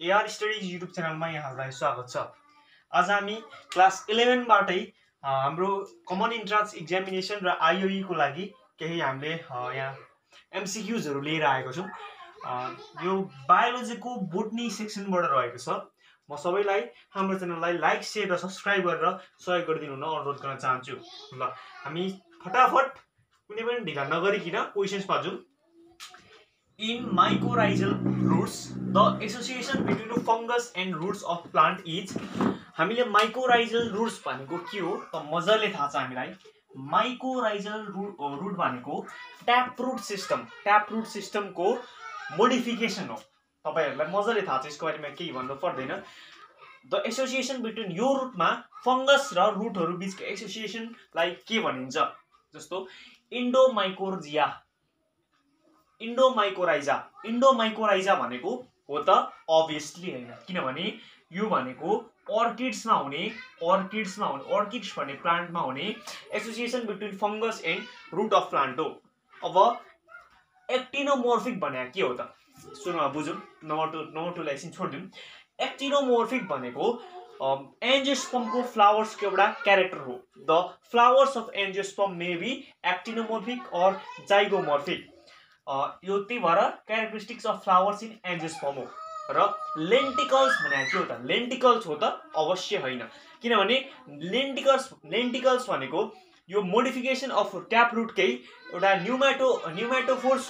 AR studies YouTube च्यानलमा यहाँहरूलाई स्वागत छ। आज हामी क्लास इलेभेनबाटै हाम्रो कमन इन्ट्रान्स इक्जामिनेसन र आइओईको लागि केही हामीले यहाँ एमसिक्युजहरू लिएर आएको छौँ। यो बायोलोजीको बोटनी सेक्सनबाट रहेको छ। म सबैलाई हाम्रो च्यानललाई लाइक सेयर र सब्सक्राइब गरेर सहयोग गरिदिनु हुन अनुरोध गर्न चाहन्छु। ल हामी फटाफट कुनै पनि ढिला नगरिकन क्वेसन्समा जाउँ In mycorrhizal roots, the association between the fungus and roots of is हामीले माइकोराइजल रुट्स भनेको के हो? त मजाले थाहा छ हामीलाई। माइकोराइजल रुट रुट भनेको tap root system tap root सिस्टमको मोडिफिकेसन हो। तपाईँहरूलाई मजाले थाहा छ यसको बारेमा केही भन्नु पर्दैन। द एसोसिएसन बिट्विन यो रुटमा फङ्गस र रुटहरू बिचको एसोसिएसनलाई के भनिन्छ? जस्तो इन्डोमाइकोर्जिया। इन्डोमाइकोराइजा। इन्डोमाइकोराइजा भनेको हो त अभियसली होइन। किनभने यो भनेको अर्किड्समा हुने अर्किड्समा हुने अर्किड्स भन्ने प्लान्टमा हुने association between fungus and root of plant हो। अब एक्टिनोमोर्फिक भने के हो त? सुरुमा बुझौँ नम्बर टू नम्बर टूलाई एकछिन छोडिदिउँ। एक्टिनोमोर्फिक भनेको एन्जियोस्पमको फ्लावर्सको एउटा क्यारेक्टर हो। The flowers of angiosperm may be actinomorphic or zygomorphic यो त्यही भएर characteristics of flowers in angiosperm हो र लेन्टिकल्स भने के हो त? लेन्टिकल्स हो त अवश्य होइन। किनभने लेन्टिकल्स लेन्टिकल्स भनेको यो मोडिफिकेसन अफ ट्याप रुटकै एउटा न्युमाटो न्युमाटोफोर्स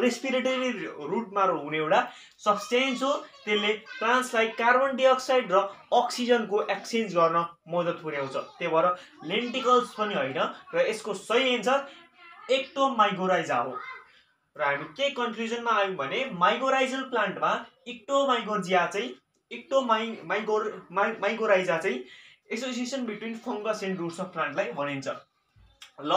रेस्पिरेटरी रुटमा हुने एउटा सब्सटेन्स हो। त्यसले प्लान्ट्सलाई कार्बन डाइअक्साइड र अक्सिजनको एक्सचेन्ज गर्न मद्दत पुर्याउँछ त्यही भएर लेन्टिकल्स पनि होइन र यसको सही एन्सर एक्टोमाइगोराइजा हो। र हामी के कन्क्लुजनमा आयौँ भने माइगोराइजल प्लान्टमा इक्टोमाइगोर्जिया चाहिँ इक्टोमाइ माइगोर माइ माइगोराइजा चाहिँ association between fungus and roots of प्लान्टलाई भनिन्छ। ल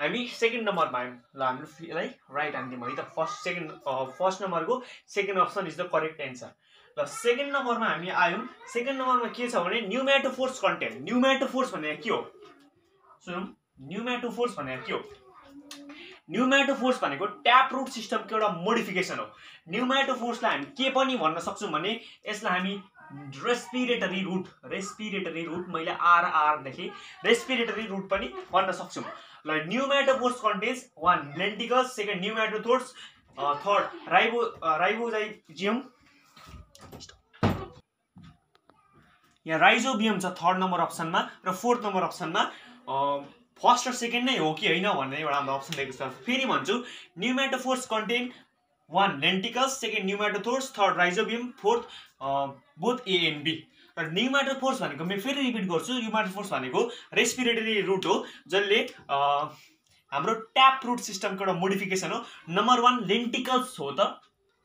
हामी सेकेन्ड नम्बरमा आयौँ। ल हाम्रो यसलाई राइट हानिदिउँ है त फर्स्ट सेकेन्ड फर्स्ट नम्बरको second option is the correct answer ल सेकेन्ड नम्बरमा हामी आयौँ। सेकेन्ड नम्बरमा के छ भने न्युमेटोफोर्स कन्टेन्ट न्युमेटोफोर्स भनेको के हो? सुनौँ। न्युमेटोफोर्स भनेको के हो? न्युमेटोफोर्स भनेको ट्याप रुट सिस्टमको एउटा मोडिफिकेसन हो। न्युमेटोफोर्सलाई हामी के पनि भन्न सक्छौँ भने यसलाई हामी रेस्पिरेटरी रुट रेस्पिरेटरी रुट मैले आरआर देखेँ रेस्पिरेटरी रुट पनि भन्न सक्छौँ। ल pneumatophores contains one lenticels second pneumatophores third ribo राइबोजाइजियम यहाँ राइजोबियम छ थर्ड नम्बर अप्सनमा र फोर्थ नम्बर अप्सनमा फर्स्ट र सेकेन्ड नै हो कि होइन भन्ने एउटा हाम्रो अप्सन दिएको छ। फेरि भन्छु pneumatophores content one lenticels second pneumatophores third rhizobium fourth both A and B र न्युमेटोफोर्स भनेको म फेरि रिपिट गर्छु न्युमेटोफोर्स भनेको रेस्पिरेटरी रुट हो जसले हाम्रो ट्याप रुट सिस्टमको एउटा मोडिफिकेसन हो। नम्बर वान लेन्टिकल्स हो त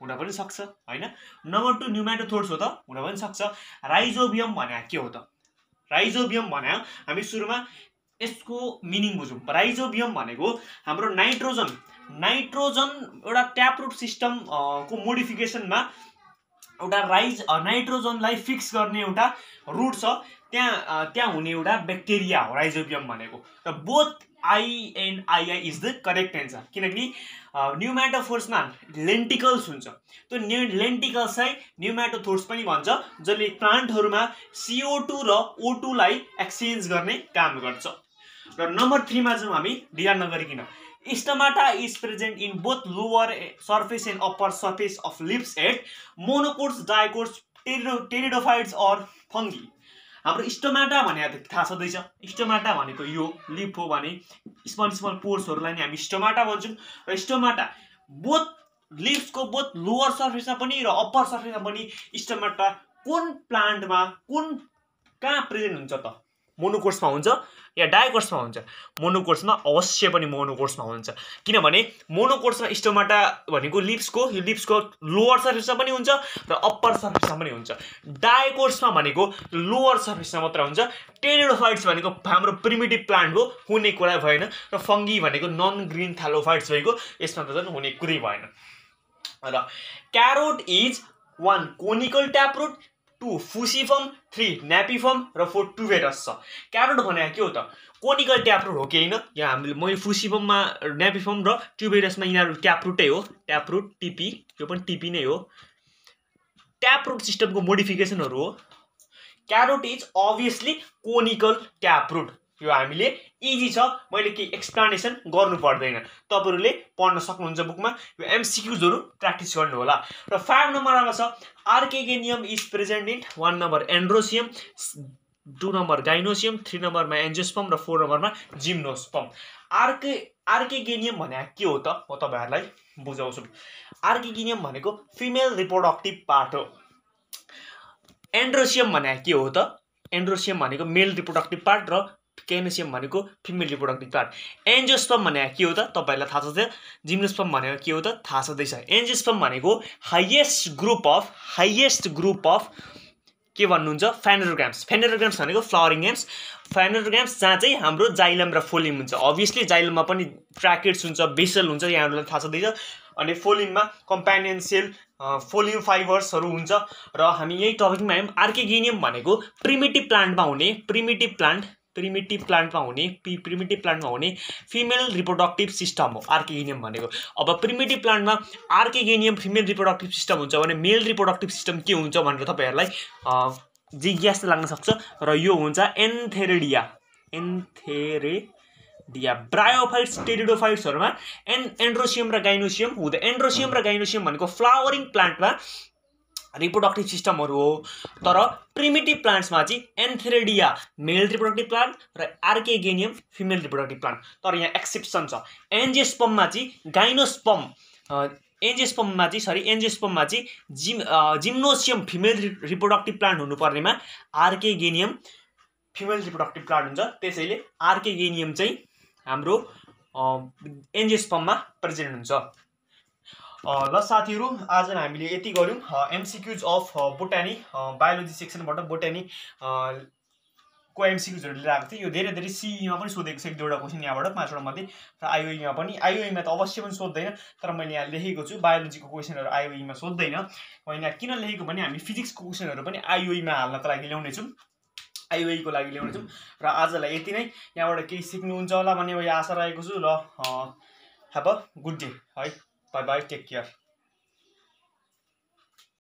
हुन पनि सक्छ होइन? नम्बर टू न्युमेटोथोर्स हो त हुन पनि सक्छ। राइजोबियम भने के हो त? राइजोबियम भने हामी सुरुमा यसको मिनिङ बुझौँ। राइजोबियम भनेको हाम्रो नाइट्रोजन। नाइट्रोजन एउटा ट्यापरुट सिस्टम को मोडिफिकेसनमा एउटा राइज नाइट्रोजनलाई फिक्स गर्ने एउटा रुट छ। त्यहाँ त्यहाँ हुने एउटा ब्याक्टेरिया हो राइजोबियम भनेको। र both I and II is the correct answer. किनकि न्युम्याटोफोर्समा लेन्टिकल्स हुन्छ। त्यो न्यु लेन्टिकल्सलाई न्युम्याटोथोर्स पनि भन्छ जसले प्लान्टहरूमा सिओ टू र ओ टूलाई एक्सचेन्ज गर्ने काम गर्छ। र नम्बर थ्रीमा जाउँ हामी ध्यान नगरिकन। Stomata is present in both lower surface and upper surface of leaves at monocots dicots टेरिडो pteridophytes or fungi हाम्रो स्टोमाटा भने थाहा छँदैछ। स्टोमाटा भनेको यो लिप हो भने स्मल स्मल पोर्सहरूलाई नै हामी स्टोमाटा भन्छौँ। र स्टोमाटा बोथ लिप्सको बोथ लोवर सर्फेसमा पनि र अप्पर सर्फेसमा पनि स्टोमाटा कुन प्लान्टमा कुन कहाँ प्रेजेन्ट हुन्छ त? मोनोकोर्समा हुन्छ या डायकोर्समा हुन्छ मोनोकोर्समा अवश्य पनि मोनोकोर्समा हुन्छ। किनभने मोनोकोर्समा स्टोमाटा भनेको लिप्सको यो लिप्सको लोवर सर्फेसमा पनि हुन्छ र अप्पर सर्फेसमा पनि हुन्छ। डायकोर्समा भनेको लोवर सर्फेसमा मात्र हुन्छ टेरिडोफाइट्स भनेको हाम्रो प्रिमिटिभ प्लान्टको हुने कुरा भएन र फङ्गी भनेको नन ग्रिन थालोफाइट्स भएको यसमा त झन् हुने कुरै भएन। र carrot is one conical taproot two fusiform three napiform र फोर टुभेरस छ। क्यारोट भनेको के हो त? कोनिकल ट्यापरुट हो कि होइन? यहाँ हामीले मैले फुसिफममा न्यापिफम र ट्युबेरसमा यिनीहरू ट्यापरुटै हो। ट्यापरुट टिपी यो पनि टिपी नै हो। ट्याप रुट सिस्टमको मोडिफिकेसनहरू हो। Carrot is obviously conical tap root यो हामीले इजी छ मैले केही एक्सप्लानेसन गर्नु पर्दैन। तपाईँहरूले पढ्न सक्नुहुन्छ बुकमा यो एमसिक्युजहरू प्र्याक्टिस गर्नु होला र फाइभ नम्बरमा छ archegonium is present in one number androecium two number gynoecium three नम्बरमा एन्जियोस्पम र फोर नम्बरमा जिम्नोस्पम आर्के आर्केगेनियम भने के हो त? म तपाईँहरूलाई बुझाउँछु। आर्केगेनियम भनेको फिमेल रिप्रोडक्टिभ पार्ट हो। एन्ड्रोसियम भने के हो त? एन्ड्रोसियम भनेको मेल रिप्रोडक्टिभ पार्ट र केनोसियम भनेको फिमेल रिप्रोडक्टिभ पार्ट एन्जियोस्पम भने के हो त? तपाईँहरूलाई थाहा छ जिम्नोस्पम भनेको के हो त? थाहा छँदैछ। एन्जियोस्पम भनेको highest group of highest group of के भन्नुहुन्छ? फेनेरोग्राम्स। फेनेरोग्राम्स भनेको फ्लावरिङ गेम्स फेनेरोग्राम्स जहाँ चाहिँ हाम्रो जाइलम र फोलिम हुन्छ। अभियसली जाइलममा पनि ट्र्याकेट्स हुन्छ बेसल हुन्छ यहाँहरूलाई थाहा छँदैछ। अनि फोलिममा कम्पेनियन सेल फोलिम फाइबर्सहरू हुन्छ। र हामी यही टपिकमा आयौँ। आर्केगेनियम भनेको प्रिमेटिभ प्लान्टमा हुने प्रिमेटिभ प्लान्ट प्रिमेटिभ प्लान्टमा हुने पि प्रिमेटिभ प्लान्टमा हुने फिमेल रिप्रोडक्टिभ सिस्टम हो आर्केगेनियम भनेको। अब प्रिमेटिभ प्लान्टमा आर्केगेनियम फिमेल रिप्रोडक्टिभ सिस्टम हुन्छ भने मेल रिप्रोडक्टिभ सिस्टम के हुन्छ भनेर तपाईँहरूलाई जिज्ञासा लाग्न सक्छ। र यो हुन्छ एन्थेरेडिया एन्थेरेडिया ब्रायोफाइट्स टेरिडोफाइट्सहरूमा एन एन्ड्रोसियम र गाइनोसियम हुँदा एन्ड्रोसियम र गाइनोसियम भनेको फ्लावरिङ प्लान्टमा रिप्रोडक्टिभ सिस्टमहरू हो। तर प्रिमेटिभ प्लान्ट्समा चाहिँ एन्थेरेडिया मेल रिप्रोडक्टिभ प्लान्ट र आर्केगेनियम फिमेल रिप्रोडक्टिभ प्लान्ट तर यहाँ एक्सेप्सन छ। एन्जेस्पममा चाहिँ गाइनोस्पम एन्जेस्पममा चाहिँ सरी एन्जेस्पममा चाहिँ gym gynoecium female reproductive plant हुनुपर्नेमा आर्केगेनियम फिमेल रिप्रोडक्टिभ प्लान्ट हुन्छ। त्यसैले आर्केगेनियम चाहिँ हाम्रो एन्जेस्पममा प्रेजेन्ट हुन्छ। ल साथीहरू आज हामीले यति गऱ्यौँ। एमसिक्युज अफ बोटानी बायोलोजी सेक्सनबाट बोटानी को एमसिक्युजहरू लिएर आएको थिएँ यो धेरै धेरै सिईमा पनि सोधेको छ एक दुईवटा क्वेसन यहाँबाट पाँचवटा मध्ये। र आइओईमा पनि। आइओईमा त अवश्य पनि सोध्दैन तर मैले यहाँ लेखेको छु। बायोलोजीको क्वेसनहरू आइओईमा सोध्दैन। मैले यहाँ किन लेखेको भने हामी फिजिक्सको क्वेसनहरू पनि आइओईमा हाल्नको लागि ल्याउनेछौँ। आइओईको लागि ल्याउनेछौँ। र आजलाई यति नै। यहाँबाट केही सिक्नुहुन्छ होला भन्ने मैले आशा रहेको छु। र हेभ अ गुड डे है। Bye bye. Take care.